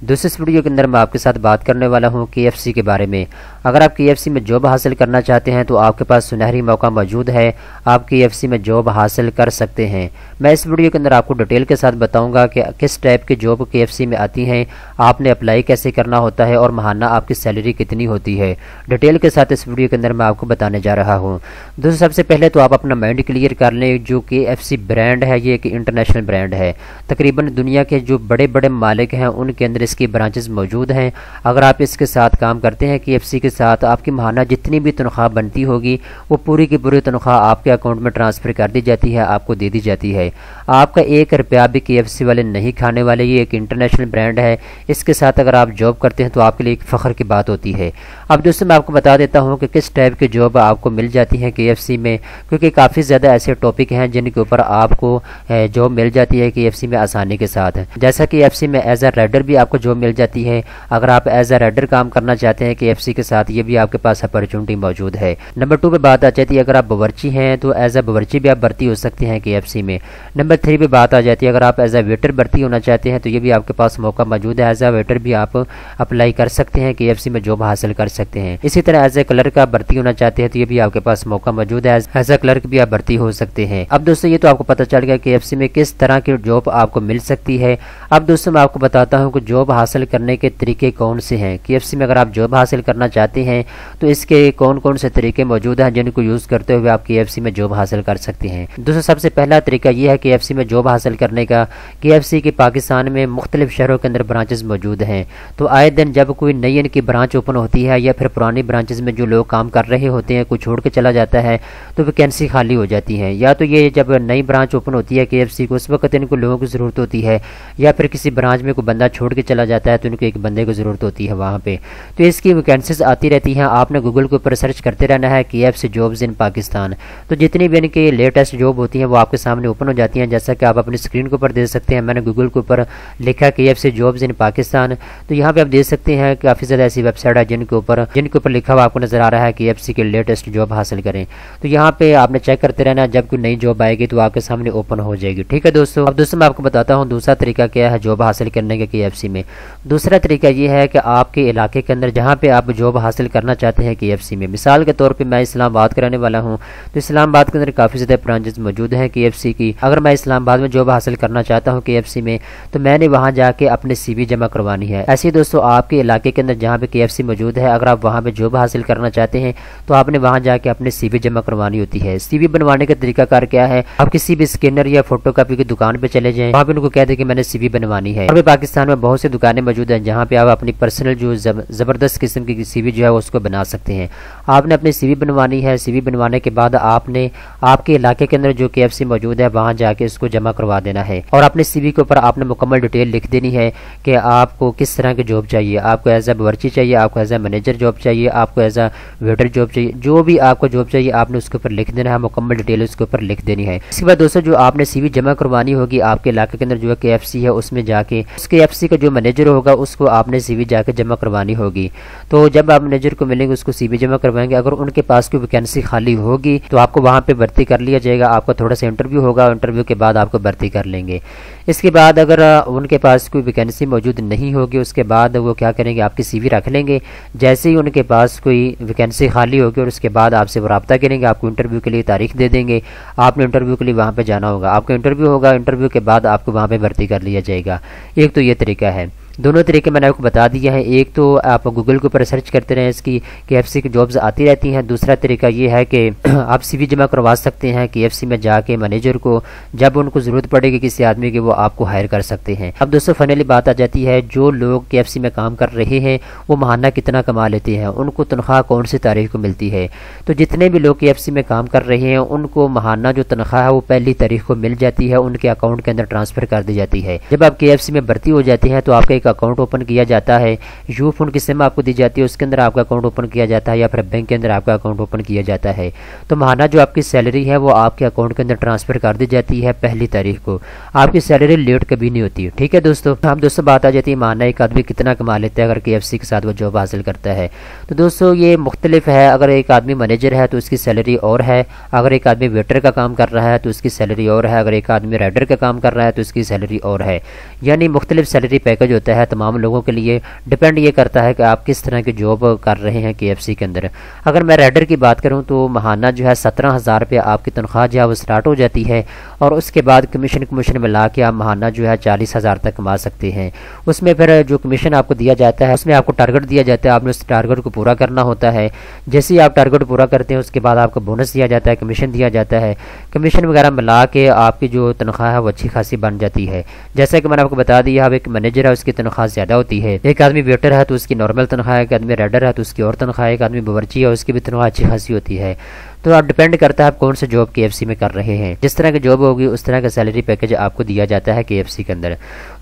دوسرے اس ویڈیو کے اندر میں آپ کے ساتھ بات کرنے والا ہوں کے ایف سی کے بارے میں۔ اگر آپ کے ایف سی میں جاب حاصل کرنا چاہتے ہیں تو آپ کے پاس سنہری موقع موجود ہے۔ آپ کے ایف سی میں جاب حاصل کر سکتے ہیں۔ میں اس ویڈیو کے اندر آپ کو ڈیٹیل کے ساتھ بتاؤں گا کہ کس ٹائپ کی جاب کے ایف سی میں آتی ہیں۔ آپ نے اپلائی کیسے کرنا ہوتا ہے اور ماہانہ آپ کی سیلری کتنی ہوتی ہے۔ ڈیٹیل کے ساتھ اس ویڈیو کے اندر میں آپ کو بتانے جا رہا ہوں۔ دوستوں سب سے پہلے تو آپ اپنا مائنڈ کلیئر کر لیں جو کے ایف سی برانڈ ہے، یہ ایک انٹرنیشنل برانڈ ہے۔ تقریباً دنیا کے جو بڑے بڑے مالک ہیں، ان کے اندر اس کی برانچز موجود ہیں۔ اگر آپ اس کے ساتھ کام کرتے ہیں کہ ایف سی کے ساتھ آپ کی ماہانہ جتنی بھی تنخواہ بنتی ہوگی، وہ پوری کی پوری تنخواہ آپ کے اکاؤنٹ میں ٹرانسفر کر دی جاتی ہے، آپ کو دے دی جاتی ہے۔ آپ کا ایک روپیہ بھی کے ایف سی والے نہیں کھانے والے، یہ ایک انٹرنیشنل برانڈ ہے۔ اس کے ساتھ اگر آپ جاب کرتے ہیں تو آپ کے لیے ایک فخر کی بات ہوتی ہے۔ اب دوستوں میں آپ کو بتا دیتا ہوں کہ کس ٹائپ کی جاب آپ کو مل جاتی ہے کے ایف سی میں، کیونکہ کافی زیادہ ایسے ٹاپک ہیں جن کے اوپر آپ کو جاب مل جاتی ہے کے ایف سی میں آسانی کے ساتھ۔ جیسا کہ ایف سی میں ایز اے رائڈر بھی آپ کو جاب مل جاتی ہے اگر آپ ایز اے رائڈر کام کرنا چاہتے ہیں کہ ایف سی کے ساتھ، یہ بھی آپ کے پاس اپرچونٹی موجود ہے۔ نمبر ٹو پہ بات آ جاتی ہے، اگر آپ باورچی ہیں تو ایز اے باورچی بھی آپ بھرتی ہو سکتے ہیں کہ ایف سی میں۔ نمبر تھری پہ بات آ جاتی ہے، اگر آپ ایز اے ویٹر بھرتی ہونا چاہتے ہیں تو یہ بھی آپ کے پاس موقع موجود ہے۔ ایز اے ویٹر بھی آپ اپلائی کر سکتے ہیں کہ ایف سی میں جاب حاصل کر سکتے ہیں۔ اسی طرح ایز اے کلرک آپ بھرتی ہونا چاہتے ہیں تو یہ بھی آپ کے پاس موقع موجود ہے۔ ایز اے کلرک بھی آپ بھرتی ہو سکتے ہیں۔ اب دوستوں یہ تو آپ کو پتہ چل گیا کہ ایف سی میں کس طرح کی جاب آپ کو مل سکتی ہے۔ اب دوستوں میں آپ کو بتاتا ہوں کہ جاب حاصل کرنے کے طریقے کون سے ہیں؟ کے ایف سی میں اگر آپ جاب حاصل کرنا چاہتے ہیں، تو اس کے کون کون سے طریقے موجود ہیں جن کو یوز کرتے ہوئے آپ کے ایف سی میں جاب حاصل کر سکتے ہیں؟ دوستوں سب سے پہلا طریقہ یہ ہے کہ ایف سی میں جاب حاصل کرنے کا کے ایف سی کے پاکستان میں مختلف شہروں کے اندر برانچز موجود ہیں۔ تو آئے دن جب کوئی نئی ان کی برانچ اوپن ہوتی ہے یا پھر پرانی برانچز میں جو لوگ کام کر رہے ہوتے ہیں، کوئی چھوڑ کے چلا جاتا ہے، تو ویکینسی خالی ہو جاتی ہیں۔ یا تو یہ جب نئی برانچ اوپن ہوتی ہے کے ایف سی کو اس وقت ان کو لوگوں کی ضرورت ہوتی ہے، یا پھر کسی برانچ میں کوئی بندہ چھوڑ کے چلا چلا جاتا ہے تو ان کو ایک بندے کی ضرورت ہوتی ہے وہاں پہ۔ تو اس کی ویکینسیز آتی رہتی ہیں۔ آپ نے گوگل کے اوپر سرچ کرتے رہنا ہے کی F C jobs in Pakistan تو جتنی بھی ان کی لیٹسٹ جاب ہوتی ہیں وہ آپ کے سامنے اوپن ہو جاتی ہیں۔ جیسا کہ آپ اپنی اسکرین کے اوپر دے سکتے ہیں۔ میں نے گوگل کے اوپر لکھا کی F C jobs in Pakistan تو یہاں پہ آپ دیکھ سکتے ہیں کافی زیادہ ایسی ویب سائٹ ہے جن کے اوپر جن کے اوپر لکھا ہوا آپ کو نظر آ رہا ہے کہ ایف سی کے لیٹسٹ جاب حاصل کریں۔ تو یہاں پہ آپ نے چیک کرتے رہنا جب کوئی نئی جاب آئے گی تو آپ کے سامنے اوپن ہو جائے گی۔ ٹھیک ہے دوستوں اب دوستوں میں آپ کو بتاتا ہوں دوسرا طریقہ کیا ہے جاب حاصل کرنے کا کی ایف سی میں۔ دوسرا طریقہ یہ ہے کہ آپ کے علاقے کے اندر جہاں پہ آپ جاب حاصل کرنا چاہتے ہیں کے ایف سی میں۔ مثال کے طور پہ میں اسلام آباد کرانے والا ہوں تو اسلام آباد کے اندر کافی زیادہ برانچز موجود ہیں کے ایف سی کی۔ اگر میں اسلام آباد میں جاب حاصل کرنا چاہتا ہوں کے ایف سی میں تو میں نے وہاں جا کے اپنے سی وی جمع کروانی ہے۔ ایسے دوستو آپ کے علاقے کے اندر جہاں پہ کے ایف سی موجود ہے اگر آپ وہاں پہ جاب حاصل کرنا چاہتے ہیں تو آپ نے وہاں جا کے اپنے سی وی جمع کروانی ہوتی ہے۔ سی وی بنوانے کا طریقہ کار کیا ہے؟ آپ کسی بھی اسکینر یا فوٹو کاپی کی دکان پہ چلے جائیں۔ وہاں پہ ان کو کہہ دیں کہ میں نے سی وی بنوانی ہے۔ ابھی پاکستان میں بہت سی دکانیں موجود ہیں جہاں پہ آپ اپنی پرسنل جو زبردست قسم کی سی وی جو ہے اس کو بنا سکتے ہیں۔ آپ نے اپنی سی وی بنوانی ہے۔ سی وی بنوانے کے بعد آپ نے آپ کے علاقے کے اندر جو کے ایف سی موجود ہے، وہاں جا کے اس کو جمع کروا دینا ہے۔ اور اپنے سی وی کے اوپر آپ نے مکمل ڈیٹیل لکھ دینی ہے کہ آپ کو کس طرح کی جاب چاہیے۔ آپ کو ایز اے باورچی چاہیے، آپ کو ایز اے مینیجر جاب چاہیے، آپ کو ایز اے ویٹر جاب چاہیے۔ جو بھی آپ کو جاب چاہیے، آپ نے اس کے اوپر لکھ دینا ہے۔ مکمل ڈیٹیل اس کے اوپر لکھ دینی ہے۔ اس کے بعد دوستوں جو آپ نے سی وی جمع کروانی ہوگی، آپ کے علاقے کے اندر جو ہے کے ایف سی ہے، اس میں جا کے اس کے ایف سی کا جو مینیجر ہوگا، اس کو آپ نے سی وی جا کے جمع کروانی ہوگی۔ تو جب آپ مینیجر کو ملیں گے، اس کو سی وی جمع کروائیں گے، اگر ان کے پاس کوئی ویکینسی خالی ہوگی، تو آپ کو وہاں پہ بھرتی کر لیا جائے گا۔ آپ کا تھوڑا سا انٹرویو ہوگا انٹرویو کے بعد آپ کو بھرتی کر لیں گے۔ اس کے بعد اگر ان کے پاس کوئی ویکینسی موجود نہیں ہوگی، اس کے بعد وہ کیا کریں گے، آپ کی سی وی رکھ لیں گے۔ جیسے ہی ان کے پاس کوئی ویکینسی خالی ہوگی اور اس کے بعد آپ سے وہ رابطہ کریں گے، آپ کو انٹرویو کے لیے تاریخ دے دیں گے۔ آپ نے انٹرویو کے لیے وہاں پہ جانا ہوگا۔ آپ کا انٹرویو ہوگا انٹرویو کے بعد آپ کو وہاں پہ بھرتی کر لیا جائے گا۔ ایک تو یہ طریقہ ہے۔ دونوں طریقے میں نے آپ کو بتا دیا ہے۔ ایک تو آپ گوگل کے اوپر سرچ کرتے رہیں، اس کی کہ ایف سی کی جابز آتی رہتی ہیں۔ دوسرا طریقہ یہ ہے کہ آپ سی وی جمع کروا سکتے ہیں کہ ایف سی میں جا کے مینیجر کو۔ جب ان کو ضرورت پڑے گی کسی آدمی کی، وہ آپ کو ہائر کر سکتے ہیں۔ اب دوستوں فائنلی بات آ جاتی ہے، جو لوگ کے ایف سی میں کام کر رہے ہیں، وہ ماہانہ کتنا کما لیتے ہیں؟ ان کو تنخواہ کون سی تاریخ کو ملتی ہے؟ تو جتنے بھی لوگ کے ایف سی میں کام کر رہے ہیں، ان کو ماہانہ جو تنخواہ ہے، وہ پہلی تاریخ کو مل جاتی ہے۔ ان کے اکاؤنٹ کے اندر ٹرانسفر کر دی جاتی ہے۔ جب آپ کے ایف سی میں بھرتی ہو جاتی ہیں، تو آپ کا ایک کا اکاؤنٹ اوپن کیا جاتا ہے، یو فون کی سم آپ کو دی جاتی ہے، اس کے اندر آپ کا اکاؤنٹ اوپن کیا جاتا ہے یا پھر بینک کے اندر آپ کا اکاؤنٹ اوپن کیا جاتا ہے۔ تو ماہانہ جو آپ کی سیلری ہے، وہ آپ کے اکاؤنٹ کے اندر ٹرانسفر کر دی جاتی ہے پہلی تاریخ کو۔ آپ کی سیلری لیٹ کبھی نہیں ہوتی۔ ٹھیک ہے دوستو؟ ہاں ہم دوستوں بات آ جاتی ہے ماہانہ ایک آدمی کتنا کما لیتا ہے اگر کے ایف سی کے ساتھ وہ جاب حاصل کرتا ہے۔ تو دوستو، یہ مختلف ہے۔ اگر ایک آدمی مینیجر ہے تو اس کی سیلری اور ہے۔ اگر ایک آدمی ویٹر کا کام کر رہا ہے تو اس کی سیلری اور ہے۔ اگر ایک آدمی رائڈر کا کام کر رہا ہے تو اس کی سیلری اور ہے۔ یعنی مختلف سیلری پیکج ہوتا ہے۔ ہے تمام لوگوں کے لیے ڈپینڈ یہ کرتا ہے کہ آپ کس طرح کی جاب کر رہے ہیں کے ایف سی کے اندر۔ اگر میں رائڈر کی بات کروں تو ماہانہ جو ہے سترہ ہزار روپیہ آپ کی تنخواہ جو ہے وہ اسٹارٹ ہو جاتی ہے اور اس کے بعد کمیشن کمیشن میں لا کے آپ ماہانہ جو ہے چالیس ہزار تک کما سکتے ہیں۔ اس میں پھر جو کمیشن آپ کو دیا جاتا ہے، اس میں آپ کو ٹارگٹ دیا جاتا ہے، آپ نے اس ٹارگٹ کو پورا کرنا ہوتا ہے۔ جیسے ہی آپ ٹارگٹ پورا کرتے ہیں، اس کے بعد آپ کو بونس دیا جاتا ہے کمیشن دیا جاتا ہے۔ کمیشن وغیرہ ملا کے آپ کی جو تنخواہ ہے وہ اچھی خاصی بن جاتی ہے۔ جیسا کہ میں نے آپ کو بتا دیا، اب ایک مینیجر ہے، اس کی تنخواہ زیادہ ہوتی ہے۔ ایک آدمی ویٹر ہے تو اس کی نارمل تنخواہ ہے، ایک آدمی ریڈر ہے تو اس کی اور تنخواہ ایک آدمی باورچی ہے اس کی بھی تنخواہ اچھی خاصی ہوتی ہے۔ تو آپ ڈپینڈ کرتا ہے آپ کون سے جاب کے ایف سی میں کر رہے ہیں۔ جس طرح کی جاب ہوگی، اس طرح کا سیلری پیکج آپ کو دیا جاتا ہے کے ایف سی کے اندر۔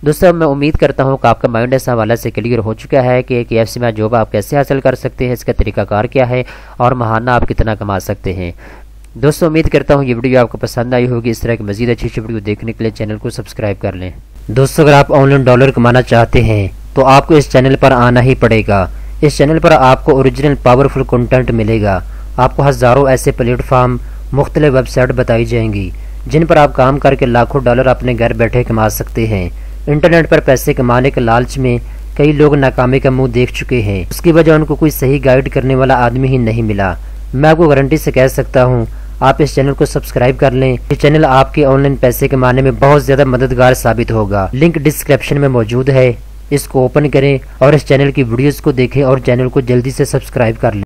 دوستوں میں امید کرتا ہوں کہ آپ کا مائنڈ اس حوالے سے کلیئر ہو چکا ہے کہ کے ایف سی میں جاب آپ کیسے حاصل کر سکتے ہیں، اس کا طریقہ کار کیا ہے اور ماہانہ آپ کتنا کما سکتے ہیں۔ دوستوں امید کرتا ہوں یہ ویڈیو آپ کو پسند آئی ہوگی۔ اس طرح کی مزید اچھی اچھی ویڈیو دیکھنے کے لیے چینل کو سبسکرائب کر لیں۔ دوستوں اگر آپ آن لائن ڈالر کمانا چاہتے ہیں، تو آپ کو اس چینل پر آنا ہی پڑے گا۔ اس چینل پر آپ کو اوریجنل پاورفل کنٹینٹ ملے گا۔ آپ کو ہزاروں ایسے پلیٹ فارم مختلف ویب سائٹ بتائی جائیں گی، جن پر آپ کام کر کے لاکھوں ڈالر اپنے گھر بیٹھے کما سکتے ہیں۔ انٹرنیٹ پر پیسے کمانے کے لالچ میں کئی لوگ ناکامی کا منہ دیکھ چکے ہیں۔ اس کی وجہ ان کو کوئی صحیح گائیڈ کرنے والا آدمی ہی نہیں ملا۔ میں آپ کو گارنٹی سے کہہ سکتا ہوں آپ اس چینل کو سبسکرائب کر لیں۔ یہ چینل آپ کے آن لائن پیسے کمانے میں بہت زیادہ مددگار ثابت ہوگا۔ لنک ڈسکرپشن میں موجود ہے۔ اس کو اوپن کریں اور اس چینل کی ویڈیوز کو دیکھیں اور چینل کو جلدی سے سبسکرائب کر لیں۔